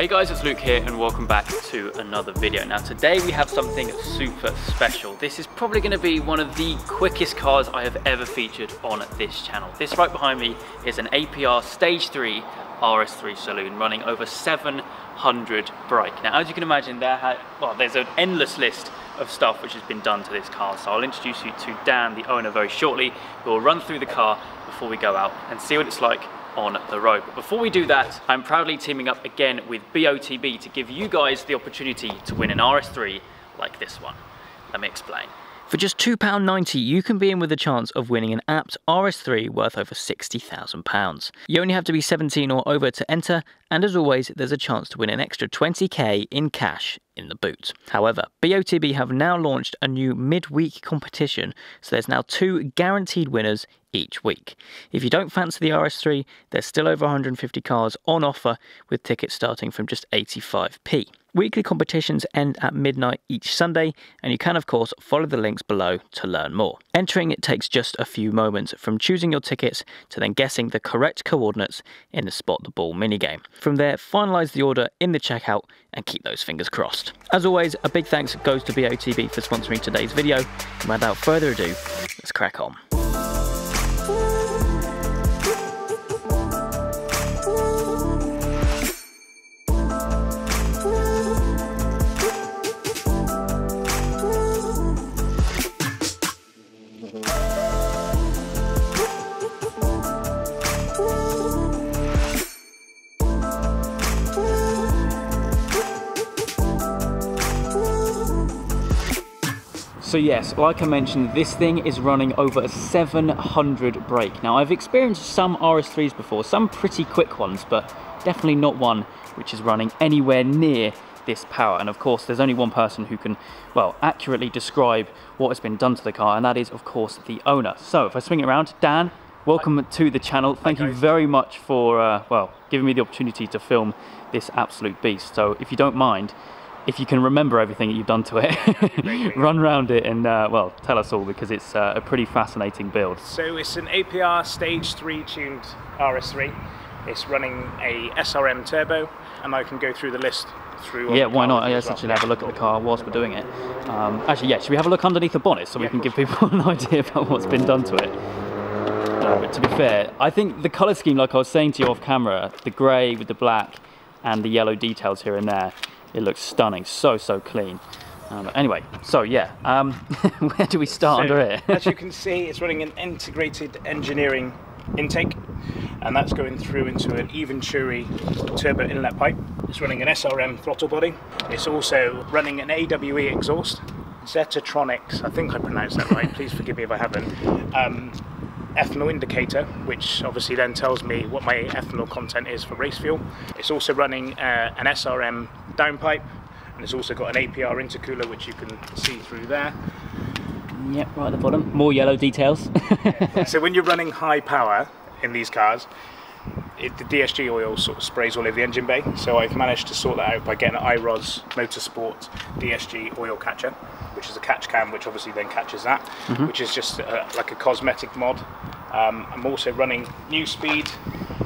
Hey guys, it's Luke here and welcome back to another video. Now today we have something super special. This is probably going to be one of the quickest cars I have ever featured on this channel. This right behind me is an APR Stage 3 RS3 Saloon running over 700 brake. Now as you can imagine there, well, there's an endless list of stuff which has been done to this car. So I'll introduce you to Dan, the owner, very shortly. We'll run through the car before we go out and see what it's like on the road. But before we do that, I'm proudly teaming up again with BOTB to give you guys the opportunity to win an RS3 like this one. Let me explain. For just £2.90, you can be in with a chance of winning an ABT RS3 worth over £60,000. You only have to be 17 or over to enter, and as always, there's a chance to win an extra 20k in cash in the boot. However, BOTB have now launched a new mid-week competition, so there's now two guaranteed winners each week. If you don't fancy the RS3, there's still over 150 cars on offer with tickets starting from just 85p. Weekly competitions end at midnight each Sunday, and you can, of course, follow the links below to learn more. Entering it takes just a few moments from choosing your tickets to then guessing the correct coordinates in the Spot the Ball minigame. From there, finalise the order in the checkout and keep those fingers crossed. As always, a big thanks goes to BOTB for sponsoring today's video, and without further ado, let's crack on. Yes, like I mentioned, this thing is running over a 700 brake. Now I've experienced some RS3s before, some pretty quick ones, but definitely not one which is running anywhere near this power. And of course, there's only one person who can, well, accurately describe what has been done to the car, and that is, of course, the owner. So if I swing it around, Dan, welcome Hi. to the channel. Thank Hi, you very much for, uh, well, giving me the opportunity to film this absolute beast. So if you don't mind, if you can remember everything that you've done to it, run around it and, uh, well, tell us all because it's uh, a pretty fascinating build. So it's an APR Stage 3 tuned RS3. It's running a SRM turbo and I can go through the list through yeah why not let's well. actually have a look at the car whilst we're doing it um, actually yeah should we have a look underneath the bonnet so yeah, we can give people an idea about what's been done to it uh, but to be fair I think the colour scheme like I was saying to you off camera the grey with the black and the yellow details here and there it looks stunning, so, so clean. Um, anyway, so yeah, um, where do we start so, under here? as you can see, it's running an integrated engineering intake, and that's going through into an Eventuri turbo inlet pipe. It's running an SRM throttle body. It's also running an AWE exhaust. Zetatronics, I think I pronounced that right, please forgive me if I haven't. Um, ethanol indicator, which obviously then tells me what my ethanol content is for race fuel. It's also running uh, an SRM downpipe, and it's also got an APR intercooler, which you can see through there. Yep, right at the bottom. More yellow details. so when you're running high power in these cars, it, the DSG oil sort of sprays all over the engine bay. So I've managed to sort that out by getting an IROS Motorsport DSG oil catcher, which is a catch can, which obviously then catches that, mm -hmm. which is just a, like a cosmetic mod. Um, I'm also running Neuspeed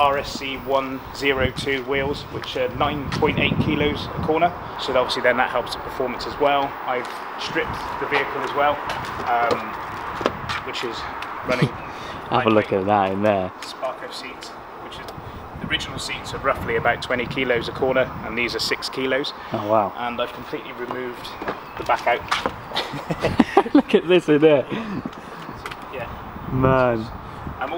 RSC 102 wheels, which are 9.8 kilos a corner. So obviously then that helps the performance as well. I've stripped the vehicle as well, um, which is running. Have a look at that in there. Sparco seats which is the original seats are roughly about 20 kilos a corner and these are 6 kilos. Oh wow. And I've completely removed the back out. Look at this in there. Yeah. Man.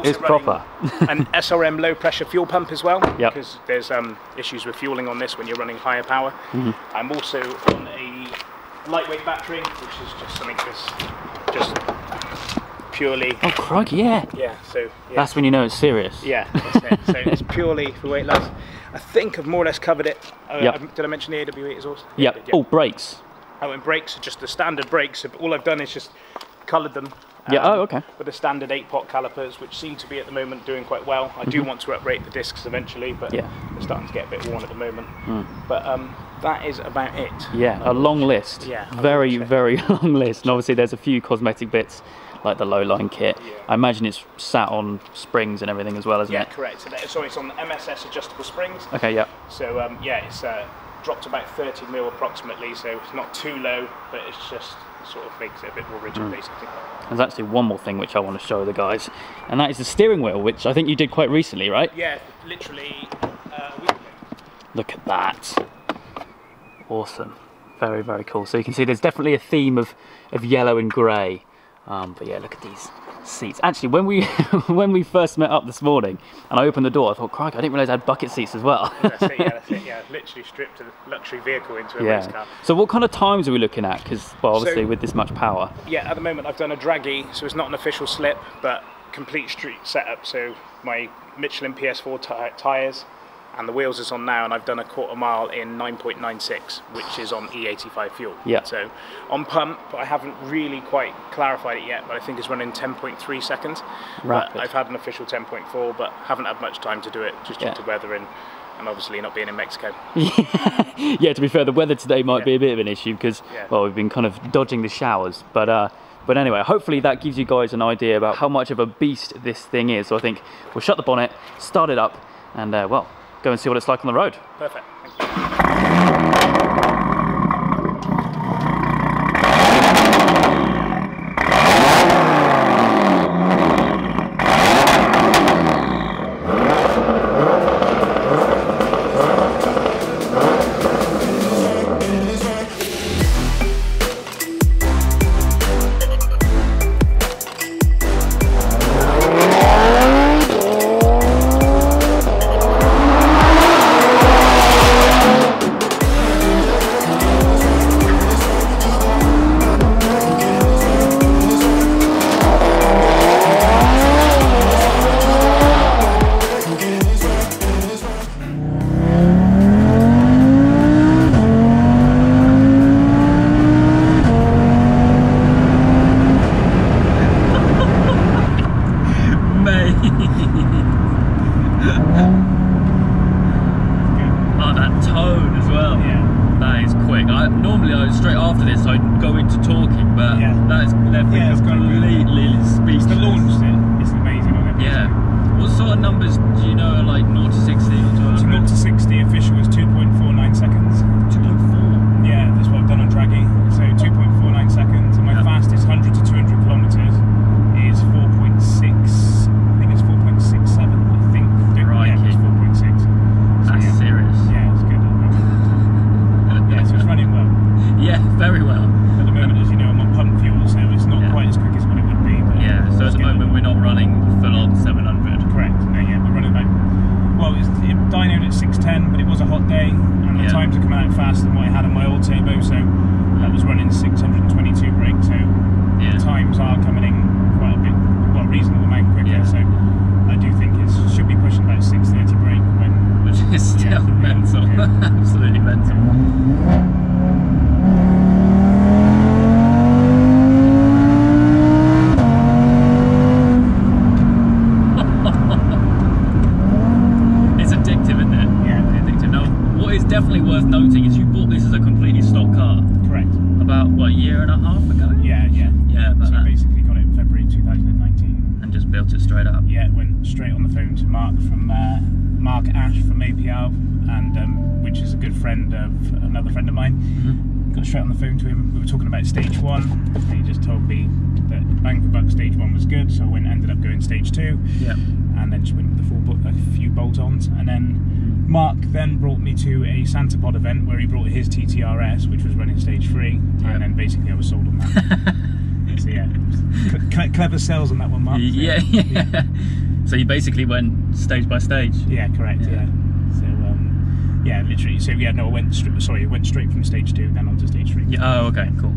It's proper. an SRM low pressure fuel pump as well yep. because there's um, issues with fueling on this when you're running higher power. Mm -hmm. I'm also on a lightweight battery which is just something that's just purely. Oh, crikey, yeah. Yeah, so. Yeah. That's when you know it's serious. Yeah, it. so it's purely for weight loss. I think I've more or less covered it. Uh, yep. Did I mention the AWE exhaust? Yep. Yeah. Oh, brakes. Oh, and brakes, are just the standard brakes. All I've done is just coloured them Yeah, oh, okay. With the standard eight pot calipers, which seem to be at the moment doing quite well. I do want to uprate the discs eventually, but Mm-hmm. Yeah. Mm. they're starting to get a bit worn at the moment. But um, that is about it. Yeah, a long list. Yeah, Very, long very long list. And obviously, there's a few cosmetic bits like the low line kit. Yeah. I imagine it's sat on springs and everything as well, isn't Yeah, it? correct. So, it's on the MSS adjustable springs. Okay, yeah. So um, yeah, it's uh, dropped about 30 mil approximately. So it's not too low, but it's just sort of makes it a bit more rigid, Mm. basically. There's actually one more thing which I want to show the guys, and that is the steering wheel, which I think you did quite recently, right? Yeah, literally. Uh, a week ago. Look at that. Awesome. Very, very cool. So you can see there's definitely a theme of, of yellow and grey. Um, but yeah, look at these seats. Actually, when we when we first met up this morning and I opened the door, I thought, crikey, I didn't realise I had bucket seats as well. That's it. Yeah, that's it. Yeah, literally stripped a luxury vehicle into a race yeah. car. So what kind of times are we looking at? Because, well, obviously So- with this much power. Yeah, at the moment I've done a Dragy, so it's not an official slip, but complete street setup. So my Michelin PS4 tyres and the wheels is on now, and I've done a quarter mile in 9.96, which is on E85 fuel. Yeah. So on pump, I haven't really quite clarified it yet, but I think it's running 10.3 seconds. Rapid. But I've had an official 10.4, but haven't had much time to do it just due Yeah. to weather and. And obviously not being in Mexico. yeah, to be fair, the weather today might Yeah. be a bit of an issue because, Yeah. well, we've been kind of dodging the showers. But, uh, but anyway, hopefully that gives you guys an idea about how much of a beast this thing is. So I think we'll shut the bonnet, start it up, and uh, well, go and see what it's like on the road. Perfect. Built it straight up. Yeah, went straight on the phone to Mark from uh, Mark Ash from APR, and um, which is a good friend of another friend of mine. Mm-hmm. Got straight on the phone to him. We were talking about stage one, and he just told me that bang for buck stage one was good, so I went ended up going stage two, Yeah. and then just went with the full bo- a few bolt-ons, and then Mark then brought me to a Santa Pod event where he brought his TTRS, which was running stage three, Yeah. and then basically I was sold on that. so yeah, clever sales on that one, Mark. So, Yeah, yeah. So you basically went stage by stage. Yeah, correct. Yeah. Yeah. So um, yeah, literally. So yeah, no, I went. Str- sorry, I went straight from stage two, then on to stage three. Yeah. Oh, okay, cool.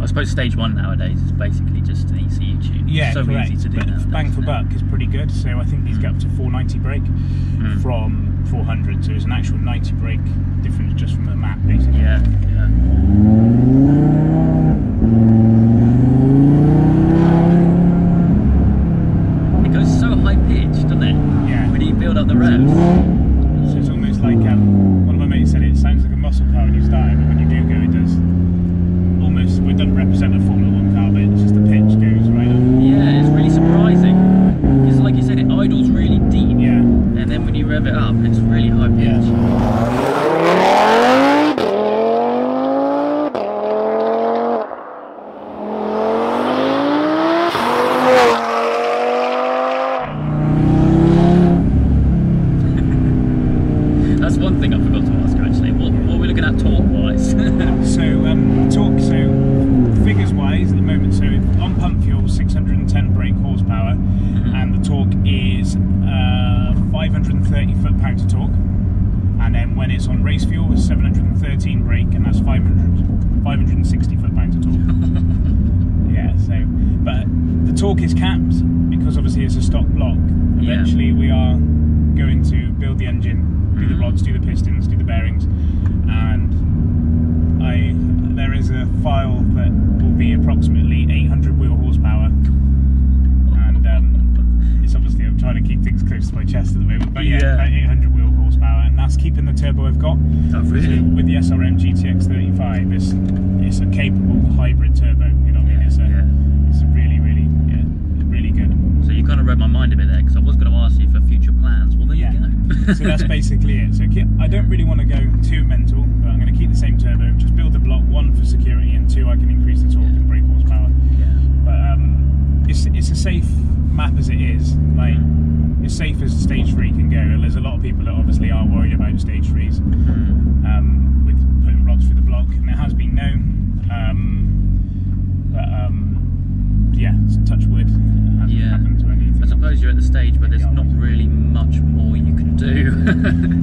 I suppose stage one nowadays is basically just an ECU tune. Yeah, so correct. easy to do but nowadays, bang for buck is pretty good. So I think these get up to 490 brake Mm. from 400. So it's an actual 90 brake difference just from the map, basically. Yeah, yeah. and when it's on race fuel, it's 713 brake, and that's 500, 560 foot pounds of torque. yeah, so but the torque is capped because obviously it's a stock block. Yeah. Eventually, we are going to build the engine, do the Mhm. rods, do the pistons, do the bearings, and I there is a file that will be approximately 800 wheel horsepower, and um, it's obviously I'm trying to keep things close to my chest at the moment, but yeah, Yeah. about 800 wheel horsepower, and that's keeping the turbo I've got. Oh, really? So with the SRM GTX 35, it's it's a capable hybrid turbo. You know what I mean? It's a Yeah. it's a really really yeah really good. So you kind of read my mind a bit there because I was going to ask you for future plans. Well, there Yeah. you go. so that's basically it. So I don't really want to go too mental, but I'm going to keep the same turbo. Just build the block one for security, and two I can increase the torque and brake horsepower. yeah. But um, it's it's a safe map as it is. Like as safe as stage three can go. And there's a lot of people that obviously are worried about stage threes Mm. um, with putting rods through the block, and it has been known. Um, but um, yeah, it's touch wood. Yeah. happened to anything. I suppose you're at the stage where there's not really much more you can do.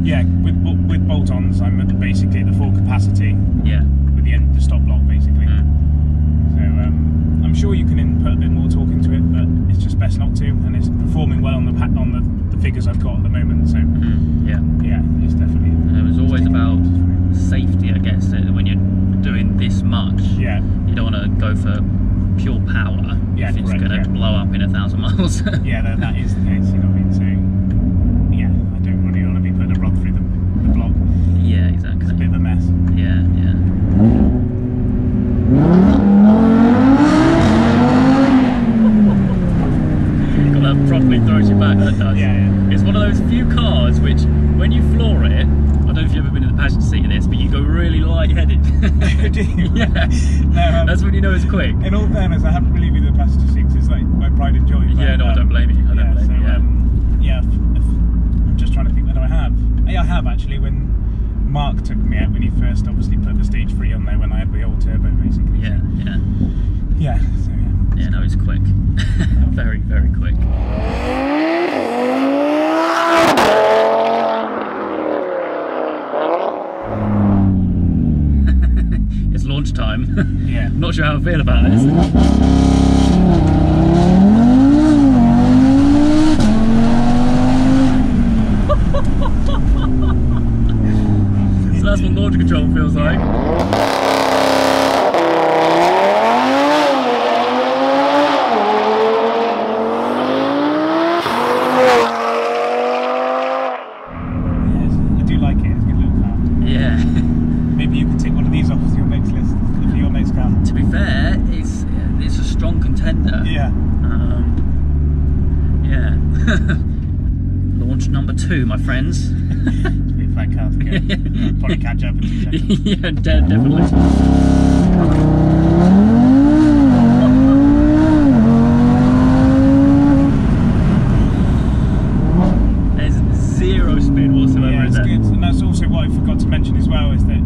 Yeah, with with bolt-ons, I'm at basically at the full capacity yeah. with the end, the stock block basically. Mm. So um, I'm sure you can in- put a bit more torque into it, but it's just best not to. And it's performing well on the on the, the figures I've got at the moment. So Mm. Yeah. yeah, it's definitely. And it was always about safety, I guess, when you're doing this much. Yeah, You don't want to go for pure power Yeah, if it's going to yeah. blow up in a thousand miles. yeah, that, that is the case. You know what I mean? So yeah, I don't really want to be putting a rod through the, the block. yeah, It's a exactly. bit of a mess. Yeah, yeah. God, that properly throws you back, that does. Yeah, yeah. It's one of those few cars which, when you floor it, I don't know if you've ever been in the passenger seat of this, but you go really light-headed. Do you? yeah. No, um, That's when you know it's quick. In all fairness, I haven't really been in the passenger seats. It's like my pride and joy. Yeah, no, I don't blame you. I don't yeah, blame so, you, yeah. Um, yeah, if, if, I'm just trying to think whether I have. Yeah, I have actually. When Mark took me out, when he first obviously put the stage three on there, when I had the old turbo, basically. Yeah, yeah. Yeah. So yeah. Yeah, no, it's quick. very, very quick. it's launch time. Yeah. Not sure how I feel about this. so that's what launch control feels like. Yes, I do like it. It's a good little car. Yeah. Maybe you could take one of these off your next list for your next car. to be fair, it's it's a strong contender. Yeah. Um, yeah. Launch number two, my friends. It's a big fat car to get. Catch up in two seconds. yeah, de- definitely. There's zero speed whatsoever Yeah, in it's there. good, and that's also what I forgot to mention as well is that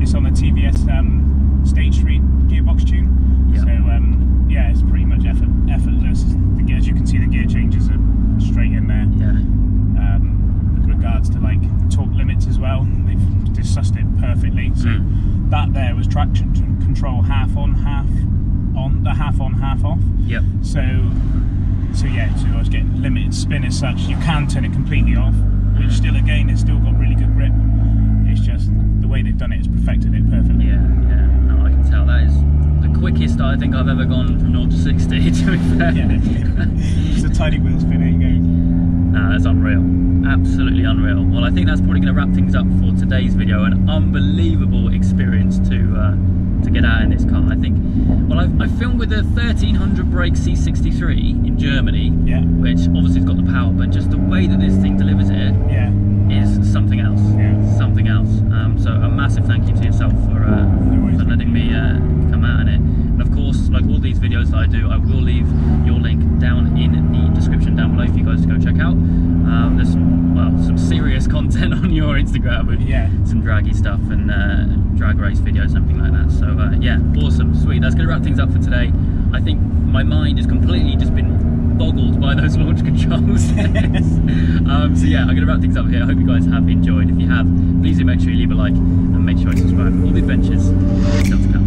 it's on the TVS um, Stage Three gearbox tune. Yeah. So um, yeah, it's pretty much effort, effortless. The ge- As you can see, the gear changes are straight in there. Yeah. Um, with regards to like the torque limits as well, they've discussed it perfectly. So Mm. That there was traction to control half on, half on, the half on, half off. Yep. So, so yeah, so I was getting limited spin as such. You can turn it completely off, which mm-hmm. still again has still got really good grip. It's just the way they've done it has perfected it perfectly. Yeah, yeah. No, I can tell that is the quickest I think I've ever gone from 0 to 60, to be fair. Yeah, it's a tiny wheel spin. Go. No, that's unreal. Absolutely unreal. Well, I think that's probably going to wrap things up for today's video. An unbelievable experience to uh, to get out in this car. I think. Well, I've, I filmed with a 1300 brake C63 in Germany, Yeah, which obviously has got the power, but just the way that this thing delivers it yeah, is something else. Yeah. Something else. Um, so a massive thank you to yourself for uh, worries, for letting me uh, come out in it. Of course, like all these videos that I do, I will leave your link down in the description down below for you guys to go check out. Um, there's well some serious content on your Instagram with yeah. some Dragy stuff and uh, drag race videos, something like that. So uh, yeah, awesome, sweet. That's to wrap things up for today. I think my mind has completely just been boggled by those launch controls. um, so yeah, I'm to wrap things up here. I hope you guys have enjoyed. If you have, please do make sure you leave a like and make sure you subscribe. All the adventures still to come.